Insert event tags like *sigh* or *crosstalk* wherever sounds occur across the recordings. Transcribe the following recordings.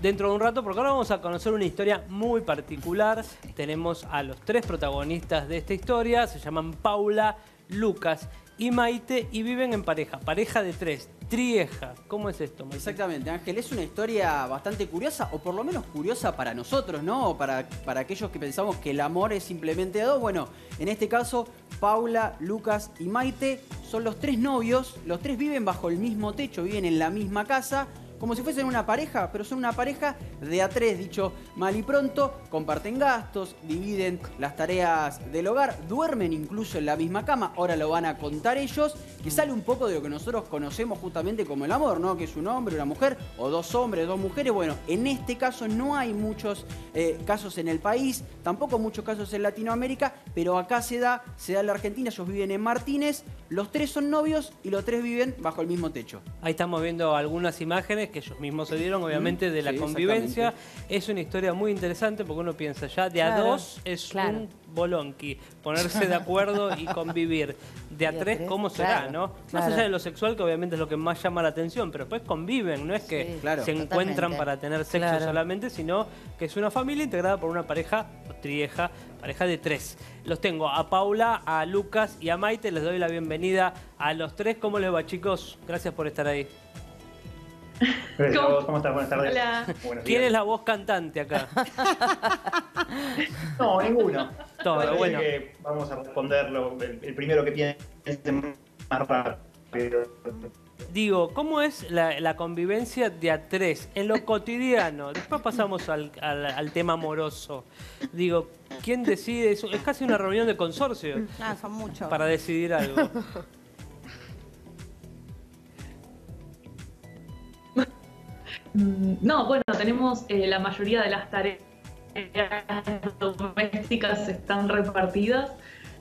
dentro de un rato, porque ahora vamos a conocer una historia muy particular. Tenemos a los tres protagonistas de esta historia, se llaman Paula, Lucas y Maite y viven en pareja, pareja de tres, trieja. ¿Cómo es esto? Exactamente, Ángel, es una historia bastante curiosa, o por lo menos curiosa para nosotros, ¿no? Para, para aquellos que pensamos que el amor es simplemente dos. Bueno, en este caso, Paula, Lucas y Maite son los tres novios, los tres viven bajo el mismo techo, viven en la misma casa como si fuesen una pareja, pero son una pareja de a tres, dicho mal y pronto, comparten gastos, dividen las tareas del hogar, duermen incluso en la misma cama, ahora lo van a contar ellos, que sale un poco de lo que nosotros conocemos justamente como el amor, ¿no? Que es un hombre, una mujer, o dos hombres, dos mujeres. Bueno, en este caso no hay muchos eh, casos en el país, tampoco muchos casos en Latinoamérica, pero acá se da, se da en la Argentina, ellos viven en Martínez, los tres son novios y los tres viven bajo el mismo techo. Ahí estamos viendo algunas imágenes que ellos mismos se dieron, obviamente, de la convivencia. Es una historia muy interesante porque uno piensa ya de a dos es un bolonqui, ponerse de *laughs* acuerdo y convivir. De a tres, ¿cómo será, no? Más allá de lo sexual, que obviamente es lo que más llama la atención, pero después conviven, no es que se encuentran para tener sexo solamente, sino que es una familia integrada por una pareja trieja, pareja de tres. Los tengo a Paula, a Lucas y a Maite, les doy la bienvenida a los tres. ¿Cómo les va, chicos? Gracias por estar ahí. ¿Cómo? estás? Buenas tardes. Hola. ¿Quién es la voz cantante acá? *laughs* no, ninguno. Todo, bueno. vamos a responderlo el, primero que piense más rápido. Digo, ¿cómo es la, convivencia de a tres en lo cotidiano? Después pasamos al, tema amoroso. Digo, ¿quién decide eso? Es casi una reunión de consorcio. Ah, son muchos. Para decidir algo. No, bueno, tenemos eh, la mayoría de las tareas domésticas están repartidas.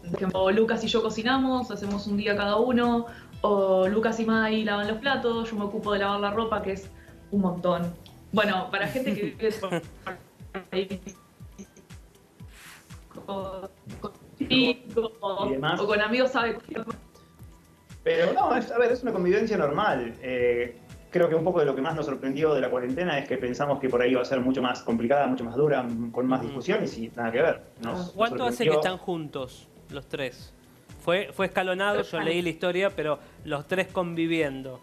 Por ejemplo, Lucas y yo cocinamos, hacemos un día cada uno, o Lucas y Mai lavan los platos, yo me ocupo de lavar la ropa, que es un montón. Bueno, para gente que vive por o, con amigos sabe. Pero no, a ver, es una convivencia normal. Eh, creo que un poco de lo que más nos sorprendió de la cuarentena es que pensamos que por ahí iba a ser mucho más complicada, mucho más dura, con más discusiones y nada que ver. ¿Cuánto hace que están juntos los tres? Fue, fue escalonado, yo leí la historia, pero los tres conviviendo.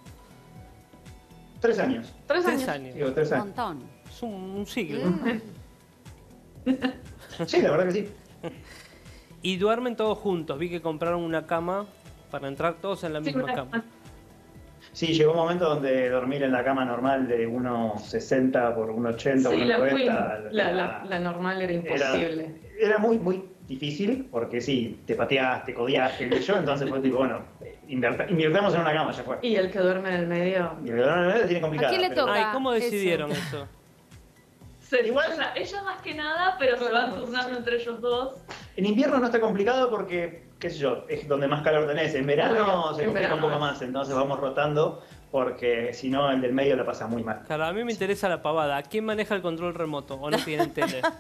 Tres años. Tres, años. Un montón. Es un, siglo. Mm. *laughs* sí, la verdad que sí. y duermen todos juntos. Vi que compraron una cama para entrar todos en la misma cama. Sí, llegó un momento donde dormir en la cama normal de 1,60 por 1,80 sí, la, la, la, normal era imposible. Era, muy, muy difícil porque sí, te pateaste, te codiaste, yo, entonces fue tipo, bueno, invirtamos en una cama, ya fue. Y el que duerme en el medio. Y el que duerme en el medio tiene complicado. ¿A quién le toca? Ay, ¿cómo decidieron eso? Igual, o sea, ella más que nada, pero se van turnando entre ellos dos. En invierno no está complicado porque qué sé yo, es donde más calor tenés. En verano se complica un poco más, entonces vamos rotando porque si no el del medio la pasa muy mal. Claro, a mí me interesa la pavada. ¿Quién maneja el control remoto o no tienen tele? *laughs*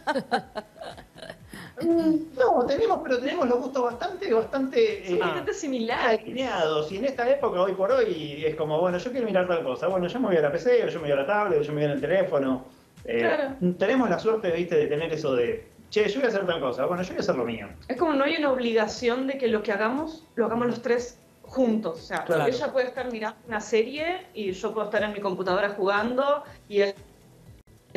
Mm, no, tenemos, pero tenemos los gustos bastante, bastante, eh, bastante similares. Alineados. Y en esta época, hoy por hoy, es como, bueno, yo quiero mirar tal cosa. Bueno, yo me voy a la PC, o yo me voy a la tablet, o yo me voy al teléfono. Eh, tenemos la suerte, viste, de tener eso de che, yo voy a hacer tal cosa, bueno, yo voy a hacer lo mío. Es como no hay una obligación de que lo que hagamos, lo hagamos los tres juntos. O sea, ella puede estar mirando una serie y yo puedo estar en mi computadora jugando y él,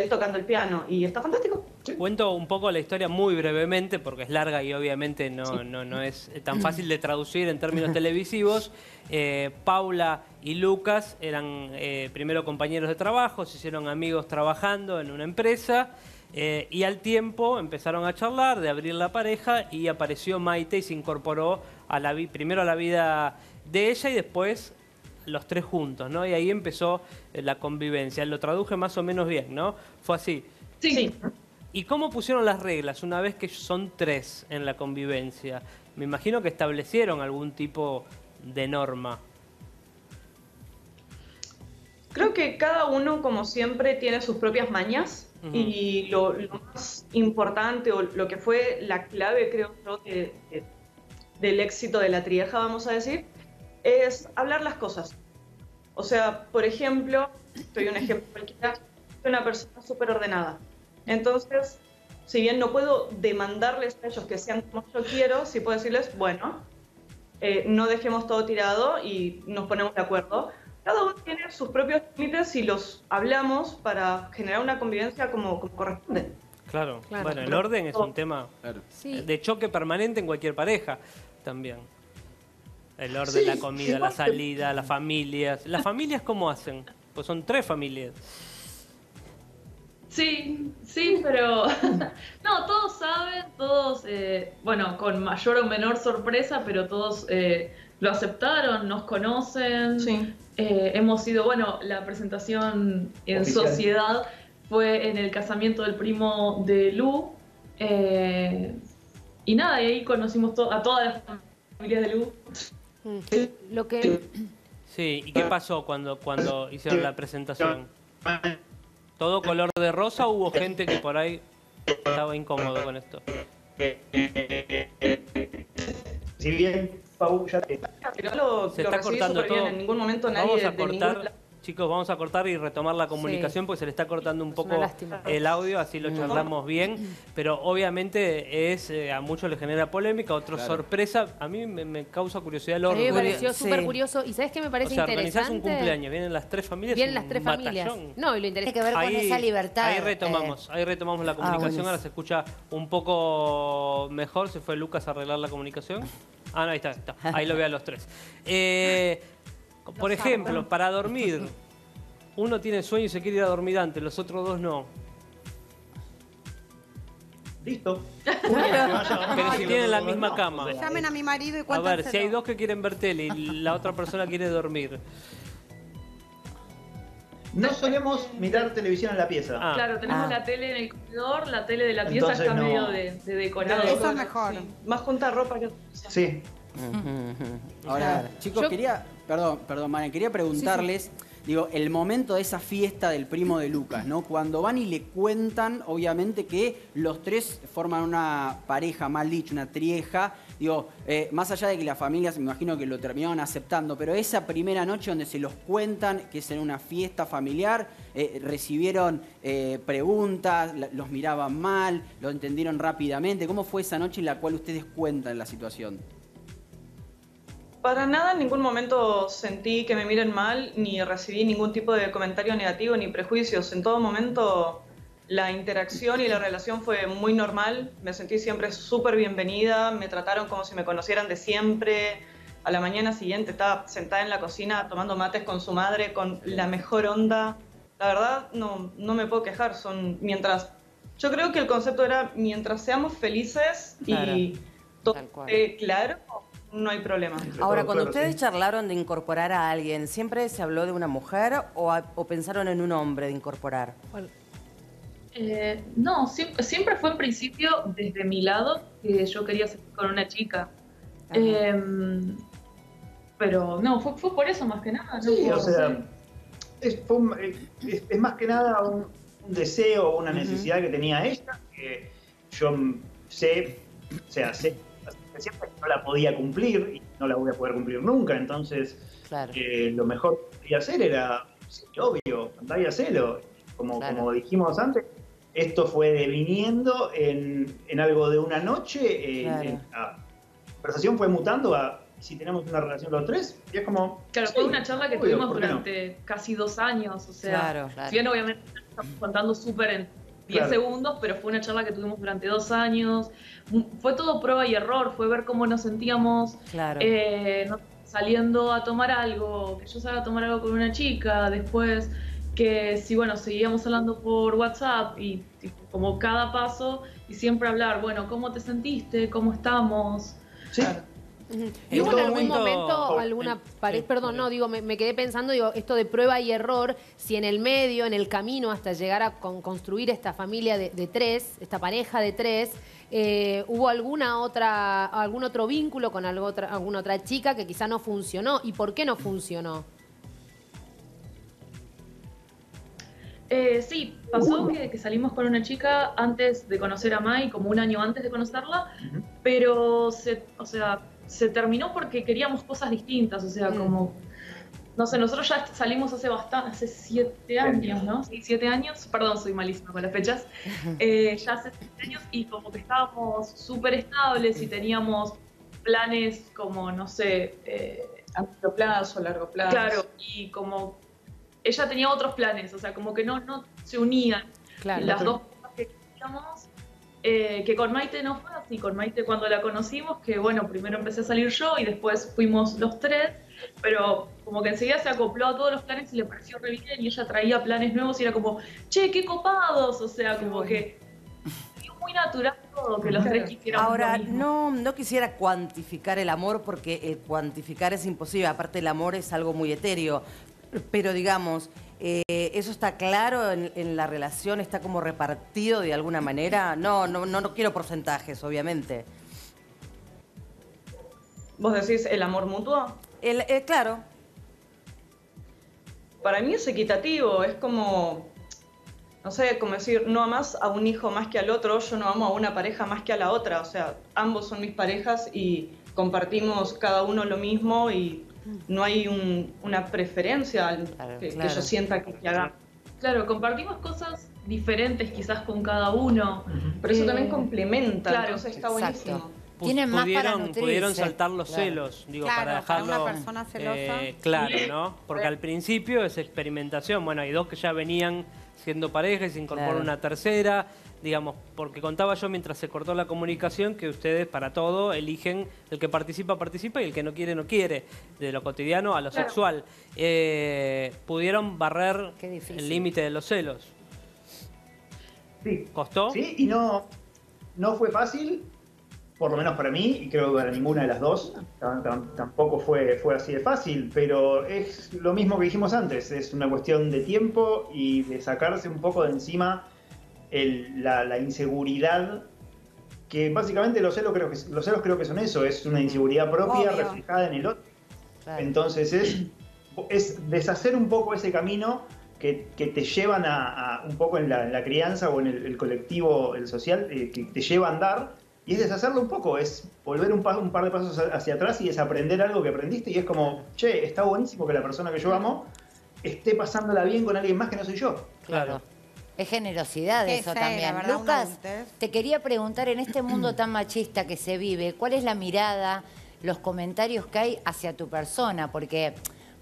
tocando el piano. Y está fantástico. Cuento un poco la historia muy brevemente porque es larga y obviamente no, no, no es tan fácil de traducir en términos televisivos. *laughs* Eh, Paula y Lucas eran eh, primero compañeros de trabajo, se hicieron amigos trabajando en una empresa. Eh, y al tiempo empezaron a charlar de abrir la pareja y apareció Maite y se incorporó a la primero a la vida de ella y después los tres juntos, ¿no? Y ahí empezó eh, la convivencia. Lo traduje más o menos bien, ¿no? Fue así. Sí. ¿Y cómo pusieron las reglas una vez que son tres en la convivencia? Me imagino que establecieron algún tipo de norma. Creo que cada uno, como siempre, tiene sus propias mañas y lo, más importante o lo que fue la clave, creo yo, del éxito de la trieja, vamos a decir, es hablar las cosas. O sea, por ejemplo, estoy un ejemplo cualquiera, soy una persona súper ordenada. Entonces, si bien no puedo demandarles a ellos que sean como yo quiero, sí puedo decirles, bueno, eh, no dejemos todo tirado y nos ponemos de acuerdo. Cada uno tiene sus propios límites y los hablamos para generar una convivencia como, corresponde. Claro. bueno, el orden es un tema de choque permanente en cualquier pareja también. El orden, la comida, la salida, las familias. ¿Las familias cómo hacen? Pues son tres familias. Sí, sí, pero *laughs* no, todos saben, todos, eh, bueno, con mayor o menor sorpresa, pero todos eh, lo aceptaron, nos conocen. Sí. Eh, hemos sido, bueno, la presentación en sociedad fue en el casamiento del primo de Lu. y nada, y ahí conocimos a todas las familias de Lu. Mm. Lo que... Sí, ¿y qué pasó cuando, cuando hicieron la presentación? ¿Todo color de rosa o hubo gente que por ahí estaba incómodo con esto? Si bien Pau ya Se está cortando todo. En ningún momento nadie Vamos a cortar Chicos, vamos a cortar y retomar la comunicación porque se le está cortando un poco el audio, así lo charlamos bien. Pero obviamente es eh, a muchos les genera polémica, a otros sorpresa. A mí me, causa curiosidad el orden. A mí me pareció súper curioso. ¿Y sabes qué me parece o sea, interesante? un cumpleaños, vienen las tres familias. Vienen las tres familias. No, y lo interesante. Tiene que ver con esa libertad. Ahí retomamos, ahí retomamos la ah, comunicación. Ahora se escucha un poco mejor. Se fue Lucas a arreglar la comunicación. Ah, no, ahí está, está. ahí lo veo a los tres. *laughs* Eh, por ejemplo, para dormir, uno tiene sueño y se quiere ir a dormir antes, los otros dos no. Listo. Pero si tienen la misma cama. Llamen a mi marido y A ver, si hay dos que quieren ver tele y la otra persona quiere dormir. No solemos mirar televisión en la pieza. Ah. Claro, tenemos ah. la tele en el comedor, la tele de la pieza está medio de, decorado. Eso es mejor. Más junta ropa que... Sí. Ahora, chicos, quería, perdón, perdón, Maren, quería preguntarles, digo, el momento de esa fiesta del primo de Lucas, ¿no? Cuando van y le cuentan, obviamente, que los tres forman una pareja, mal dicho, una trieja, digo, eh, más allá de que las familias, me imagino que lo terminaron aceptando, pero esa primera noche donde se los cuentan, que es en una fiesta familiar, eh, recibieron eh, preguntas, los miraban mal, lo entendieron rápidamente, ¿cómo fue esa noche en la cual ustedes cuentan la situación? Para nada en ningún momento sentí que me miren mal, ni recibí ningún tipo de comentario negativo ni prejuicios. En todo momento la interacción y la relación fue muy normal. Me sentí siempre súper bienvenida, me trataron como si me conocieran de siempre. A la mañana siguiente estaba sentada en la cocina tomando mates con su madre con la mejor onda. La verdad no, no me puedo quejar, son mientras... Yo creo que el concepto era mientras seamos felices y todo esté claro, no hay problema. Ahora, cuando ustedes charlaron de incorporar a alguien, ¿siempre se habló de una mujer o, pensaron en un hombre de incorporar? Eh, no, siempre, fue en principio desde mi lado que yo quería ser con una chica. Em, pero no, fue, por eso más que nada. Sí, o sea, es, más que nada un, deseo o una necesidad que tenía ella, que yo sé, o sea, sé siempre no la podía cumplir y no la voy a poder cumplir nunca. Entonces, eh, lo mejor que podía hacer era, sí, obvio, andá y hacelo. Como, como dijimos antes, esto fue deviniendo en, en algo de una noche. Eh, la conversación fue mutando a si tenemos una relación los tres, y es como. Claro, fue una charla que tuvimos durante casi dos años. O sea, bien, obviamente, estamos contando súper en 10 segundos, pero fue una charla que tuvimos durante dos años. Fue todo prueba y error, fue ver cómo nos sentíamos eh, saliendo a tomar algo, que yo salga a tomar algo con una chica, después que si, bueno, seguíamos hablando por WhatsApp y como cada paso y siempre hablar, bueno, ¿cómo te sentiste? ¿Cómo estamos? Sí. ¿Y hubo en algún momento, alguna pared? Perdón, no, digo, me, quedé pensando, digo, esto de prueba y error, si en el medio, en el camino hasta llegar a construir esta familia de, tres, esta pareja de tres, eh, hubo alguna otra, algún otro vínculo con otra, alguna otra chica que quizá no funcionó. ¿Y por qué no funcionó? Eh, sí, pasó que, salimos con una chica antes de conocer a Mai, como un año antes de conocerla, pero se, o sea, se terminó porque queríamos cosas distintas, o sea, como no sé, nosotros ya salimos hace bastante, hace siete años, ¿no? Sí, siete años, perdón, soy malísima con las fechas, *laughs* eh, ya hace siete años y como que estábamos súper estables y teníamos planes como, no sé... Eh, a corto plazo, largo plazo. Claro, y como ella tenía otros planes, o sea, como que no, no se unían claro, las dos cosas que queríamos. Eh, que con Maite no fue así, con Maite cuando la conocimos, que bueno, primero empecé a salir yo y después fuimos los tres, pero como que enseguida se acopló a todos los planes y le pareció re bien y ella traía planes nuevos y era como, che, qué copados, o sea, como que muy natural todo, que los tres quisieran. Ahora, no, no quisiera cuantificar el amor porque el cuantificar es imposible, aparte el amor es algo muy etéreo, pero digamos, eh, ¿eso está claro en, la relación? ¿Está como repartido de alguna manera? No, no, no, no quiero porcentajes, obviamente. ¿Vos decís el amor mutuo? El, eh, claro. Para mí es equitativo, es como, no sé, como decir, no amas a un hijo más que al otro, yo no amo a una pareja más que a la otra, o sea, ambos son mis parejas y compartimos cada uno lo mismo y no hay una preferencia que, yo sienta que, haga. Claro, compartimos cosas diferentes quizás con cada uno. Pero eso también complementa, claro, entonces está buenísimo. Tienen más pudieron, pudieron saltar los celos, digo, para dejarlo para una persona celosa. Eh, claro, ¿no? Porque al principio es experimentación. Bueno, hay dos que ya venían siendo pareja y se incorporó una tercera digamos, porque contaba yo mientras se cortó la comunicación que ustedes para todo eligen el que participa, participa y el que no quiere, no quiere, de lo cotidiano a lo sexual. Eh, ¿Pudieron barrer el límite de los celos? Sí. ¿Costó? Sí, y no, no fue fácil, por lo menos para mí, y creo que para ninguna de las dos, tampoco fue, fue así de fácil, pero es lo mismo que dijimos antes, es una cuestión de tiempo y de sacarse un poco de encima la, inseguridad, que básicamente los celos, creo que, los celos creo que son eso, es una inseguridad propia reflejada en el otro. Entonces es, es deshacer un poco ese camino que, te llevan a, un poco en la, crianza o en el, colectivo, el social, eh, que te lleva a andar, y es deshacerlo un poco, es volver un, un par de pasos hacia atrás y desaprender algo que aprendiste, y es como, che, está buenísimo que la persona que yo amo esté pasándola bien con alguien más que no soy yo. Claro. Es generosidad eso también. Lucas, te quería preguntar, en este mundo tan machista que se vive, ¿cuál es la mirada, los comentarios que hay hacia tu persona? Porque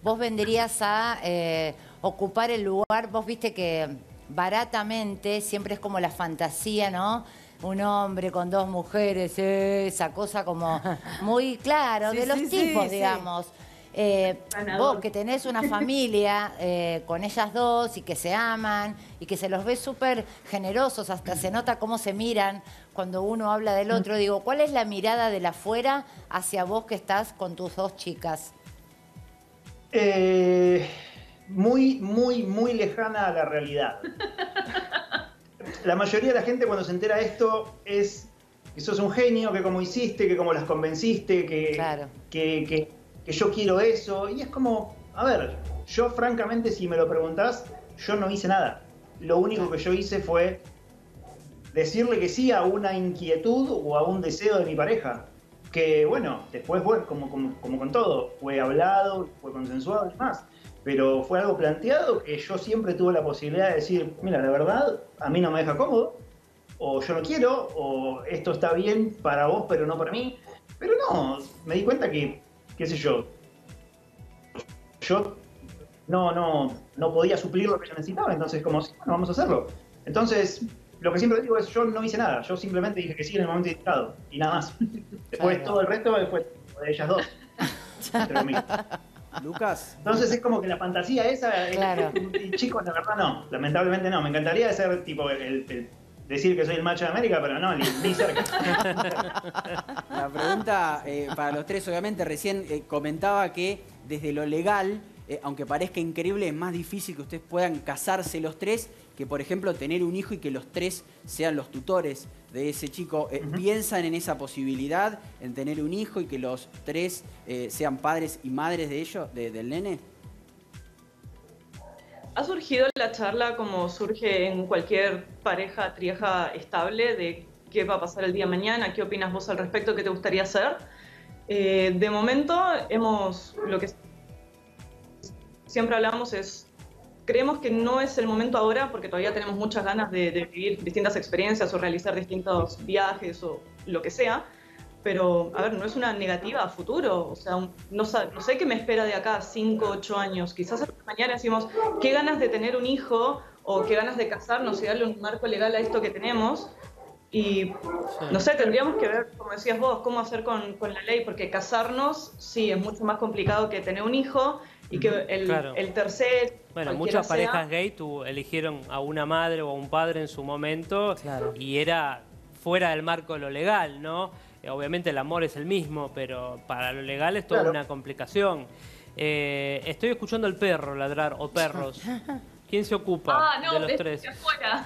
vos vendrías a eh, ocupar el lugar, vos viste que baratamente siempre es como la fantasía, ¿no? Un hombre con dos mujeres, esa cosa como *laughs* muy claro, de los tipos, digamos. Eh, vos que tenés una familia eh, con ellas dos y que se aman y que se los ve súper generosos, hasta se nota cómo se miran cuando uno habla del otro. Digo, ¿cuál es la mirada de la afuera hacia vos que estás con tus dos chicas? Eh, muy, muy, muy lejana a la realidad. *laughs* La mayoría de la gente cuando se entera de esto es que sos un genio, que como hiciste, que como las convenciste, que, que que yo quiero eso. Y es como, a ver, yo francamente si me lo preguntás, yo no hice nada. Lo único que yo hice fue decirle que sí a una inquietud o a un deseo de mi pareja. Que bueno, después, bueno, como, como, con todo, fue hablado, fue consensuado y demás. Pero fue algo planteado que yo siempre tuve la posibilidad de decir, mira, la verdad, a mí no me deja cómodo, o yo no quiero, o esto está bien para vos, pero no para mí. Pero no, me di cuenta que qué sé yo, yo no, no, no podía suplir lo que ella necesitaba, entonces como, bueno, vamos a hacerlo. Entonces, lo que siempre digo es, yo no hice nada, yo simplemente dije que sí en el momento indicado, y nada más. *laughs* Después todo el resto fue de ellas dos. *laughs* Lucas. Entonces es como que la fantasía esa, claro. *laughs* chicos, la verdad no, lamentablemente no. Me encantaría ser tipo el decir que soy el macho de América, pero no, ni, cerca. La pregunta eh, para los tres, obviamente, recién eh, comentaba que desde lo legal, eh, aunque parezca increíble, es más difícil que ustedes puedan casarse los tres que, por ejemplo, tener un hijo y que los tres sean los tutores de ese chico. ¿Piensan en esa posibilidad, en tener un hijo y que los tres sean padres y madres de ellos, del nene? ¿Ha surgido la charla como surge en cualquier pareja trieja estable de qué va a pasar el día de mañana? ¿Qué opinas vos al respecto? ¿Qué te gustaría hacer? Eh, de momento hemos lo que siempre hablamos es, creemos que no es el momento ahora porque todavía tenemos muchas ganas de, vivir distintas experiencias o realizar distintos viajes o lo que sea, pero a ver, no es una negativa a futuro, o sea, no, sé qué me espera de acá 5, 8 años, quizás mañana decimos, qué ganas de tener un hijo o qué ganas de casarnos y darle un marco legal a esto que tenemos, y no sé, tendríamos que ver, como decías vos, cómo hacer con, con, la ley, porque casarnos sí es mucho más complicado que tener un hijo y que el, el tercer... Bueno, muchas parejas gay tú, eligieron a una madre o a un padre en su momento y era fuera del marco de lo legal, ¿no? Eh, obviamente el amor es el mismo, pero para lo legal es toda una complicación. Eh, estoy escuchando al perro ladrar, o perros. *laughs* ¿Quién se ocupa ah, no, de los tres? De afuera.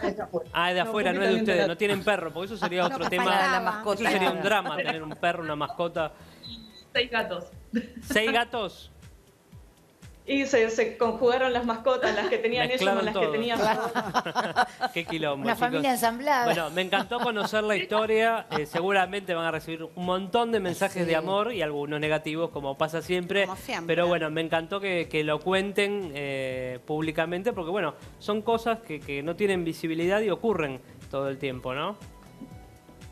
Ah, de afuera, no, es de ustedes, no tienen perro, porque eso sería otro tema. La mascota. Eso sería un *laughs* drama, tener un perro, una mascota. Seis gatos. ¿Seis gatos? Y se, conjugaron las mascotas, las que tenían ellos con las que tenían *laughs* Qué quilombo. Una familia ensamblada. Bueno, me encantó conocer la historia. Eh, seguramente van a recibir un montón de mensajes de amor y algunos negativos, como pasa siempre. Pero bueno, me encantó que, lo cuenten eh, públicamente porque, bueno, son cosas que, no tienen visibilidad y ocurren todo el tiempo, ¿no?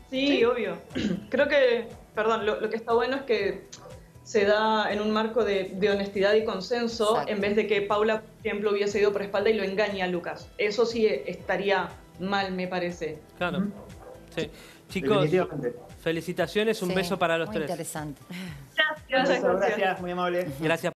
Sí, obvio. *clears throat* Creo que, perdón, lo que está bueno es que se da en un marco de, honestidad y consenso, en vez de que Paula, por ejemplo, hubiese ido por espalda y lo engañe a Lucas. Eso sí estaría mal, me parece. Claro. Sí. Chicos, felicitaciones, un beso para los muy tres. Interesante. Gracias, gracias, muy amable. Gracias.